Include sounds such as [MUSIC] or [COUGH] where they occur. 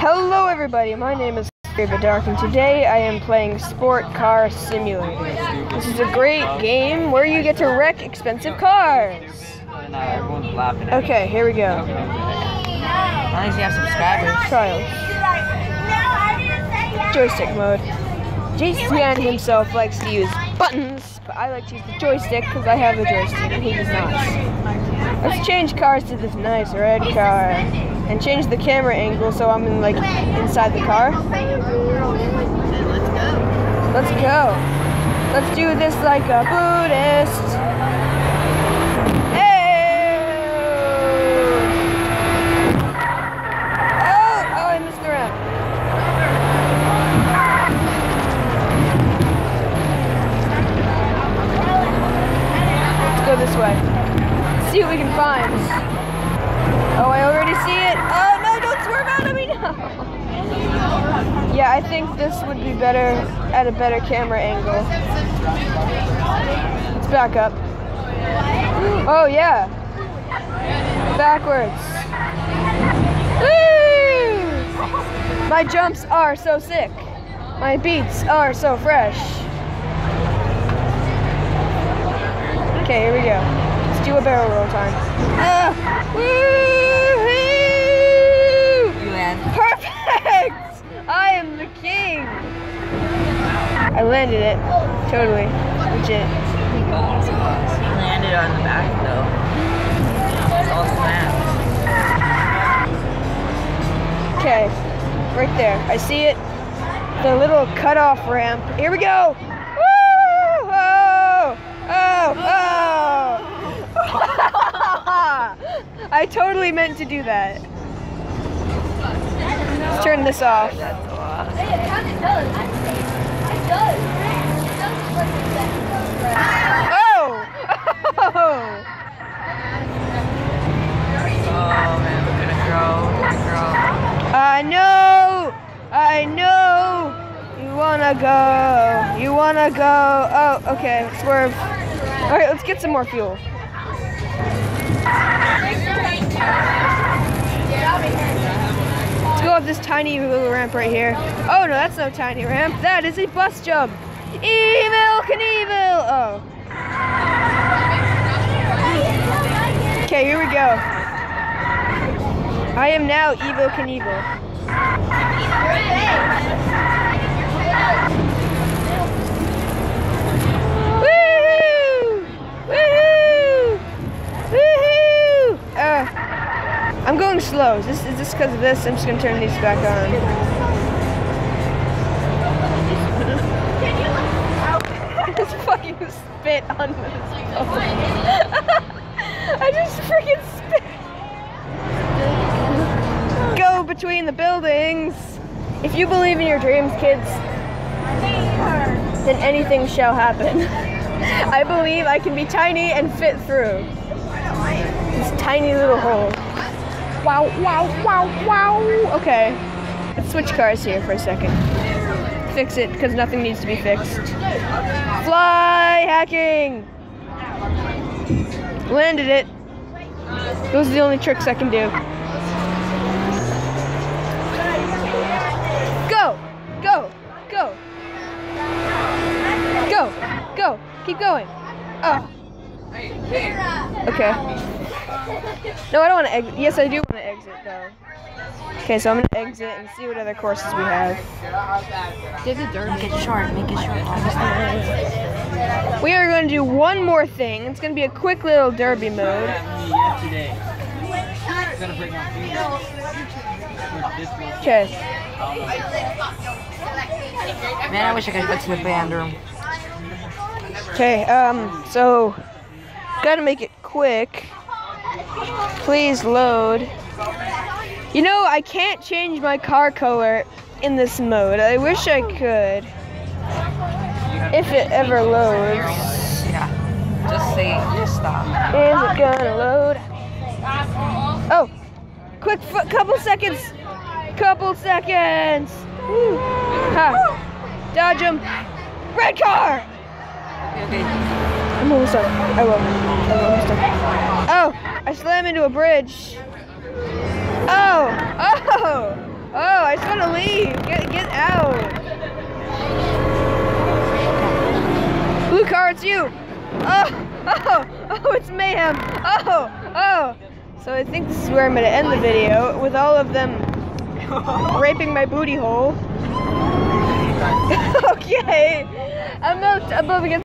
Hello everybody, my name is Dark and today I am playing Sport Car Simulator. This is a great game where you get to wreck expensive cars. Okay, here we go. As long you have subscribers. Trials. Joystick mode. JCN himself likes to use buttons, but I like to use the joystick because I have the joystick and he does not. Let's change cars to this nice red car. And change the camera angle so I'm in like inside the car. Let's go. Let's do this like a Buddhist. Hey! Oh, oh, I missed the ramp. Let's go this way. See what we can find. Oh, I already see it. Oh, no, don't swerve out of me now. Yeah, I think this would be better at a better camera angle. Let's back up. Oh, yeah. Backwards. Woo! My jumps are so sick. My beats are so fresh. Okay, here we go. Let's do a barrel roll time. Woo-hoo! You land. Perfect! I am the king. I landed it. Totally. Legit. You landed on the back though. It's all snapped. Okay. Right there. I see it. The little cutoff ramp. Here we go. Woo! Oh! Oh! Oh! I totally meant to do that. Let's turn this off. Oh! Oh! I know! I know! You wanna go! You wanna go! Oh, okay, swerve. Alright, let's get some more fuel. Let's go up this tiny little ramp right here. Oh no, that's no tiny ramp. That is a bus jump. Evel Knievel! Oh. Okay, here we go. I am now Evel Knievel. Is this is this because of this? I'm just gonna turn these back on. [LAUGHS] I just fucking spit on this. [LAUGHS] I just freaking spit. Go between the buildings. If you believe in your dreams, kids, then anything shall happen. [LAUGHS] I believe I can be tiny and fit through this tiny little hole. Wow, wow, wow, wow. Okay, let's switch cars here for a second. Fix it because nothing needs to be fixed. Fly hacking. Landed it. Those are the only tricks I can do. Go, go, go. Go, go, keep going. Oh. Okay. No, I don't want to exit. Yes, I do want to exit though. Okay, so I'm gonna exit and see what other courses we have. Make it short. Make it short. We are going to do one more thing. It's going to be a quick little derby mode. Okay. Man, I wish I could go to the band room. Okay. Um. So, gotta make it quick. Please load. You know, I can't change my car color in this mode. I wish I could. If it ever loads. Yeah. Just say, just stop. Is it gonna load? Oh, quick f- couple seconds. Couple seconds. Woo. Ha. Dodge him. Red car. Okay. I'm almost done. I will. I'm almost done. Oh, I slammed into a bridge. Oh, oh, oh, I just want to leave. Get get out. Blue car, it's you. Oh, oh, oh, it's mayhem. Oh, oh. So I think this is where I'm gonna end the video with all of them [LAUGHS] raping my booty hole. [LAUGHS] okay. I'm up above against